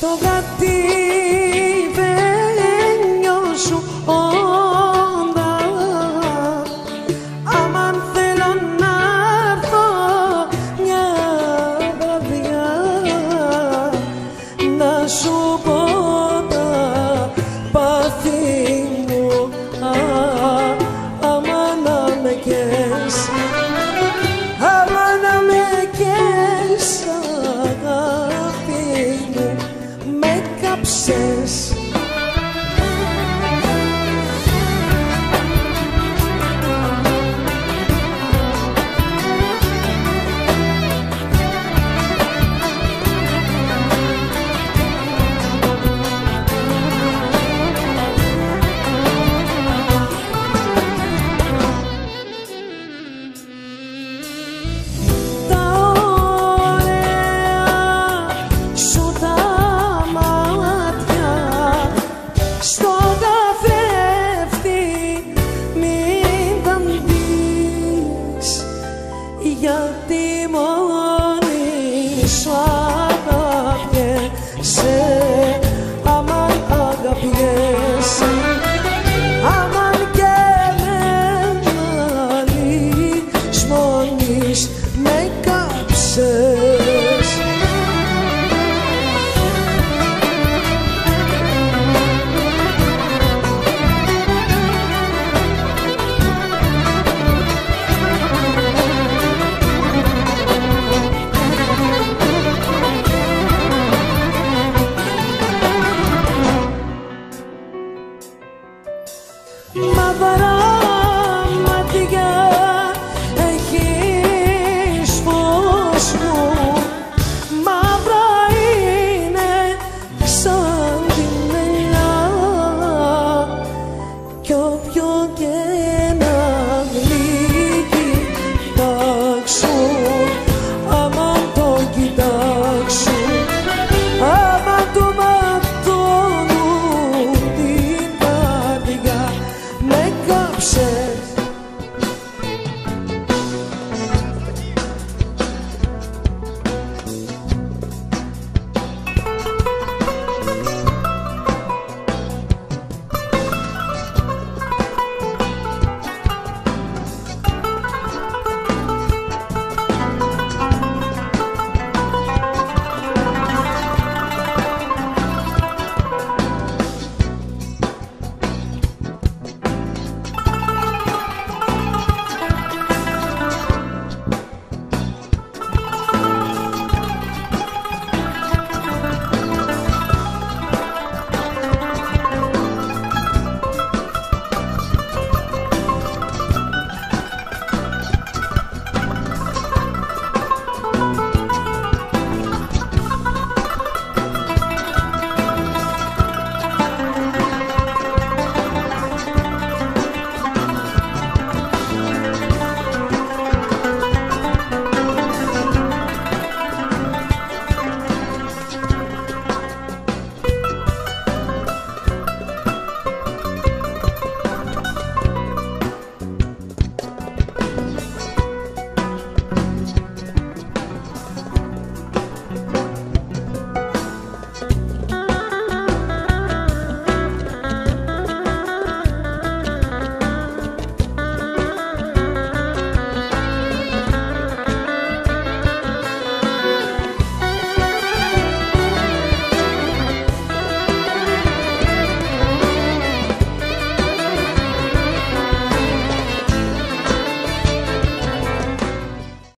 Estou obsessed γιατί μόνη σου αναπιέσαι αμάν αγαπιέσαι αμάν και με μόνης με κάψες.